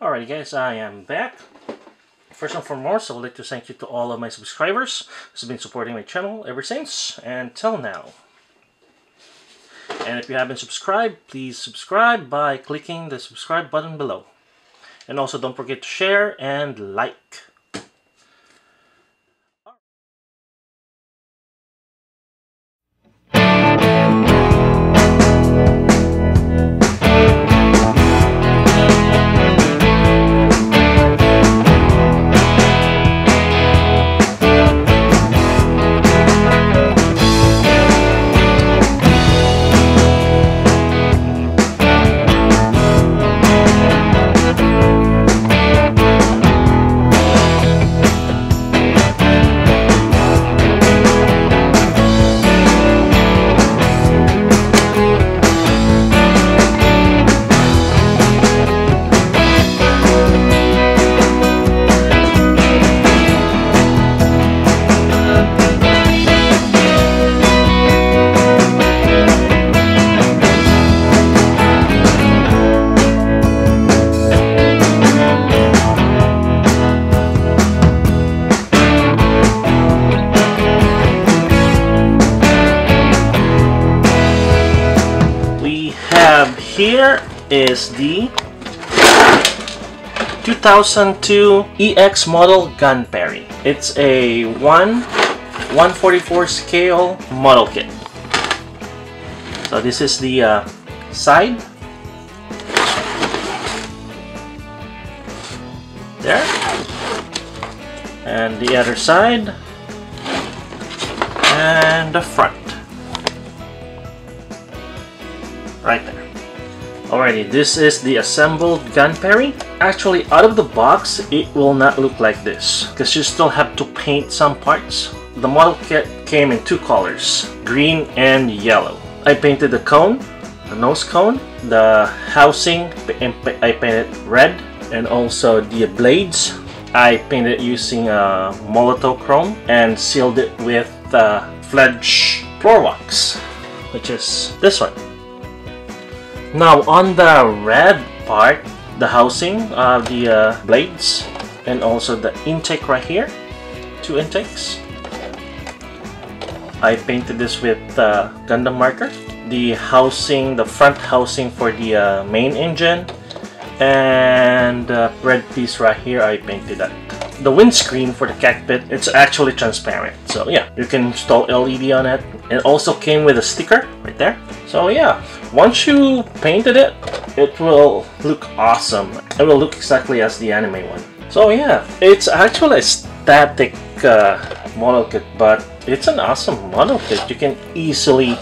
Alrighty guys, I am back. First and foremost, I would like to thank you to all of my subscribers who's been supporting my channel ever since until now. And if you haven't subscribed, please subscribe by clicking the subscribe button below. And also don't forget to share and like. Here is the 2002 EX model Gunperry. It's a 1 144 scale model kit. So this is the uh, side. There. And the other side. And the front. right there. Alrighty, this is the assembled Gunperry. Actually, out of the box, it will not look like this because you still have to paint some parts. The model kit came in two colors, green and yellow. I painted the cone, the nose cone, the housing, I painted red, and also the blades. I painted using uh, Molotow chrome and sealed it with uh, Pledge floor wax, which is this one. Now on the red part, the housing of the uh, blades and also the intake right here, two intakes. I painted this with uh, Gundam marker. The housing, the front housing for the uh, main engine and the red piece right here I painted that. The windscreen for the cockpit, it's actually transparent. So yeah, you can install LED on it. It also came with a sticker right there. So yeah, once you painted it, it will look awesome. It will look exactly as the anime one. So yeah, it's actually a static uh, model kit, but it's an awesome model kit. You can easily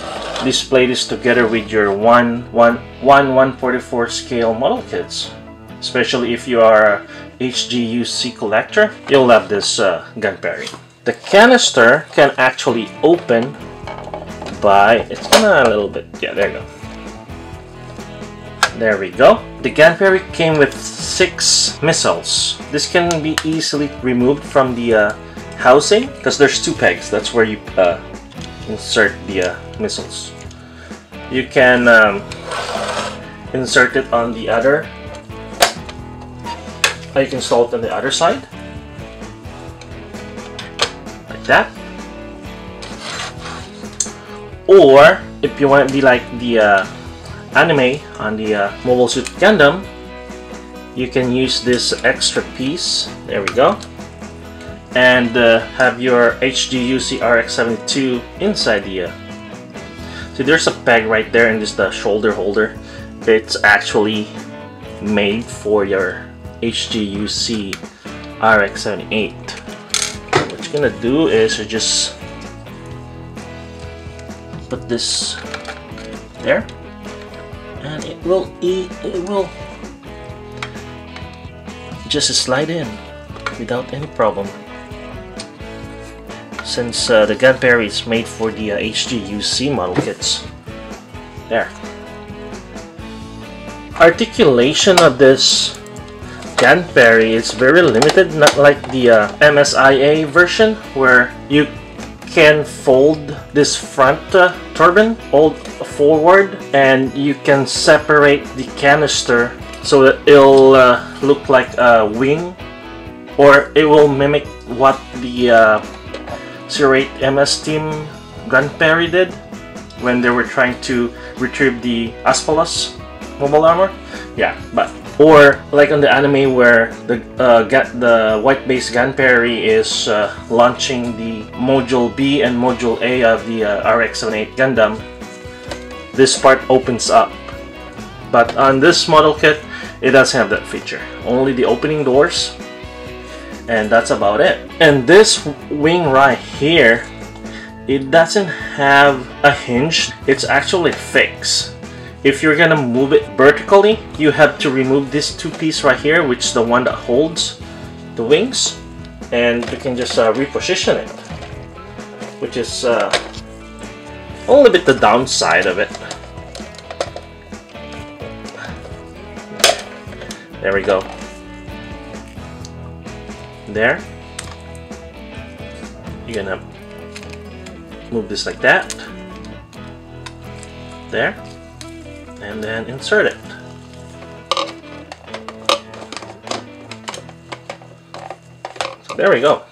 display this together with your 1 1 1 144 scale model kits. Especially if you are a HGUC collector, you'll love this uh, Gunperry. The canister can actually open by, it's gonna a little bit, yeah, there you go. There we go. The gun came with six missiles. This can be easily removed from the uh, housing because there's two pegs. That's where you uh, insert the uh, missiles. You can um, insert it on the other or you can install it on the other side like that or if you want to be like the uh, anime on the uh, Mobile Suit Gundam. You can use this extra piece. There we go. And uh, have your HGUC RX-72 inside the uh, so there's a peg right there and just the shoulder holder. It's actually made for your HGUC RX78 what you're gonna do is you just put this there and it will eat it will just slide in without any problem. Since uh, the Gunperry is made for the uh, HGUC model kits. There. Articulation of this Gunperry is very limited not like the uh, MSIA version where you can fold this front uh, turbine hold forward and you can separate the canister so that it'll uh, look like a wing or it will mimic what the uh, 08 MS Team Gunperry did when they were trying to retrieve the Apsalus mobile armor. Yeah, but or like on the anime where the uh, the white base Gunperry is uh, launching the Module B and Module A of the uh, RX-78 Gundam, this part opens up. But on this model kit, it doesn't have that feature. Only the opening doors, and that's about it. And this wing right here, it doesn't have a hinge. It's actually fixed if you're gonna move it vertically, you have to remove this two piece right here, which is the one that holds the wings, and you can just uh, reposition it, which is uh, a bit the downside of it. There we go. There. You're gonna move this like that. There and then insert it. So there we go.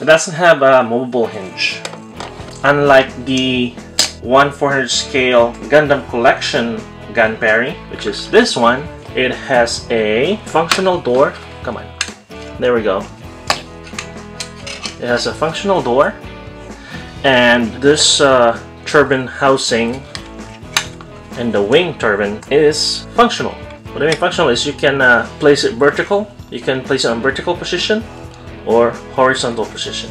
It doesn't have a movable hinge. Unlike the 1 400 scale Gundam Collection Gunperry, which is this one, it has a functional door. Come on. There we go. It has a functional door. And this uh, turbine housing and the wing turbine is functional. What I mean functional is you can uh, place it vertical, you can place it on vertical position or horizontal position.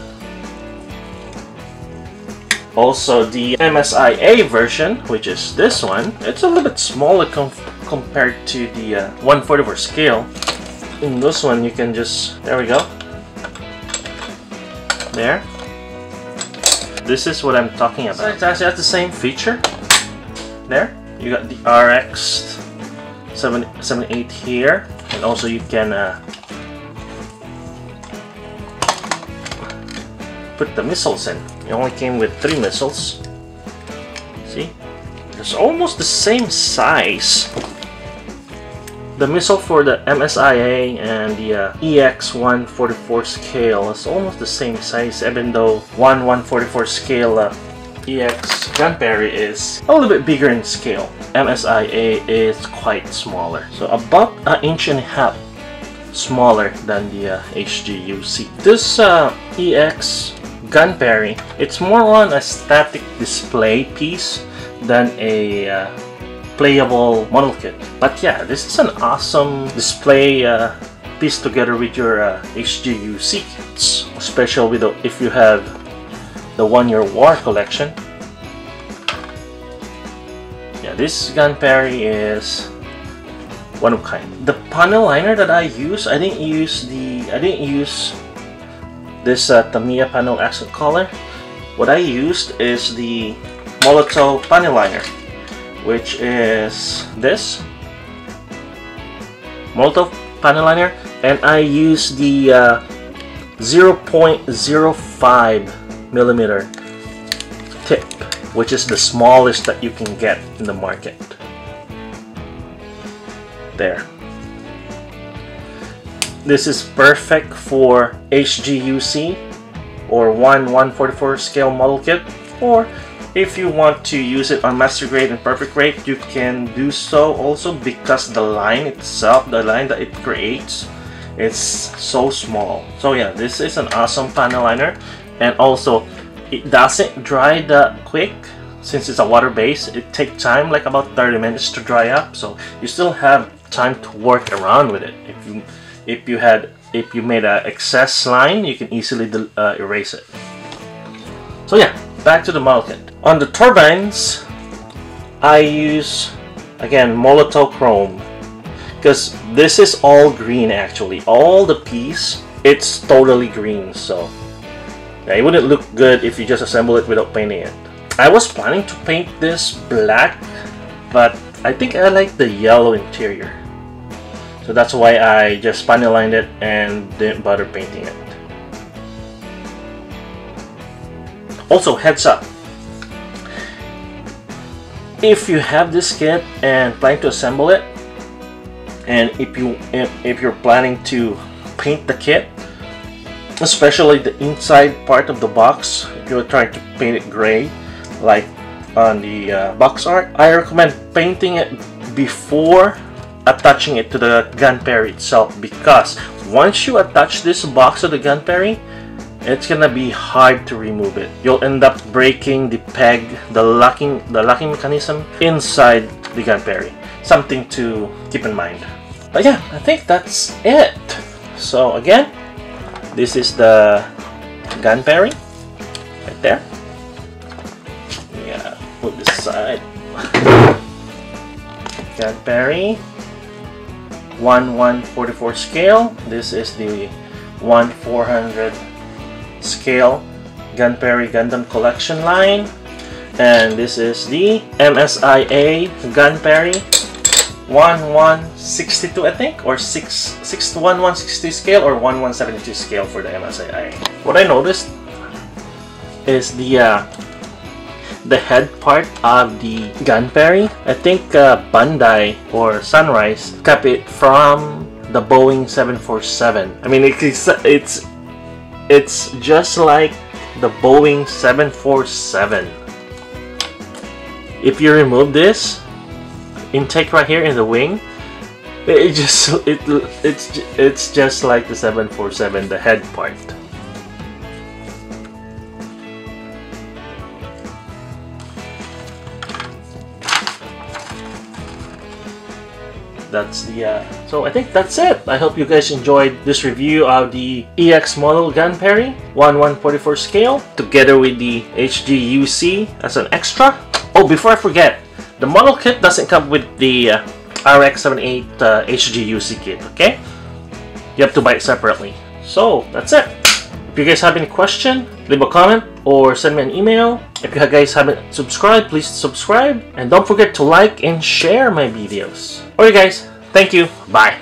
Also the MSIA version, which is this one, it's a little bit smaller com compared to the uh, 144 scale. In this one you can just, there we go. There. This is what I'm talking about. So it actually has the same feature. There you got the RX 778 here and also you can uh, put the missiles in. It only came with three missiles. See? It's almost the same size. The missile for the MSIA and the uh, EX-144 scale is almost the same size even though one 144 scale uh, EX Gunperry is a little bit bigger in scale. MSIA is quite smaller. So about an inch and a half smaller than the uh, HGUC. This uh, EX Gunperry, it's more on a static display piece than a uh, playable model kit. But yeah, this is an awesome display uh, piece together with your uh, HGUC kits, especially with if you have the one year war collection. Yeah, this Gunperry is one of kind. The panel liner that I use, I didn't use the, I didn't use this uh, Tamiya panel accent color. What I used is the Molotow panel liner, which is this Molotow panel liner, and I use the uh, 0.05 millimeter tip, which is the smallest that you can get in the market. There. This is perfect for HGUC or 1 144 scale model kit or if you want to use it on master grade and perfect grade you can do so also because the line itself the line that it creates is so small so yeah this is an awesome panel liner and also it doesn't dry that quick. Since it's a water base it takes time like about 30 minutes to dry up. So you still have time to work around with it. If you if you had if you made an excess line you can easily uh, erase it. So yeah back to the model kit on the turbines I use again Molotow chrome because this is all green actually. All the piece it's totally green so yeah, it wouldn't look good if you just assemble it without painting it. I was planning to paint this black, but I think I like the yellow interior. So that's why I just panel lined it and didn't bother painting it. Also, heads up. if you have this kit and plan to assemble it, and if you if you're planning to paint the kit, especially the inside part of the box, if you're trying to paint it gray, like on the uh, box art, I recommend painting it before attaching it to the Gunperry itself because once you attach this box to the Gunperry, it's gonna be hard to remove it. You'll end up breaking the peg, the locking, the locking mechanism inside the Gunperry. Something to keep in mind. But yeah, I think that's it. So again, this is the Gunperry right there. Yeah, put this aside. Gun perry. 1 144 scale. This is the 1 400 scale Gunperry Gundam collection line. And this is the MSIA Gunperry 1162 I think or 6 6 to 1162 scale or 1172 scale for the MSIA. What I noticed is the uh, the head part of the Gunperry. I think uh, Bandai or Sunrise kept it from the Boeing 747. I mean, it's it's it's just like the Boeing 747. If you remove this intake right here in the wing, it just it it's it's just like the 747, the head part. that's the uh, so I think that's it I hope you guys enjoyed this review of the EX model Gunperry 1 144 scale together with the HGUC as an extra oh before I forget the model kit doesn't come with the uh, RX78 uh, HGUC kit okay? You have to buy it separately. So that's it. If you guys have any question leave a comment or send me an email. If you guys haven't subscribed please subscribe. And don't forget to like and share my videos. Alright guys, thank you, bye.